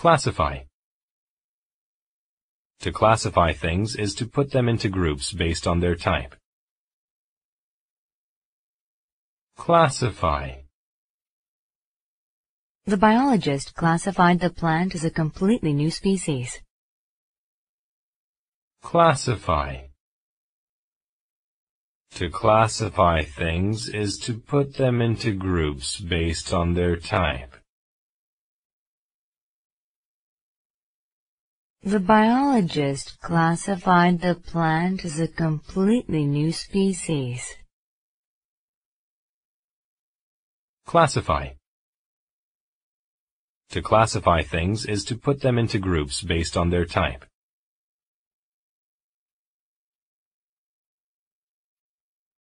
Classify. To classify things is to put them into groups based on their type. Classify. The biologist classified the plant as a completely new species. Classify. To classify things is to put them into groups based on their type. The biologist classified the plant as a completely new species. Classify. To classify things is to put them into groups based on their type.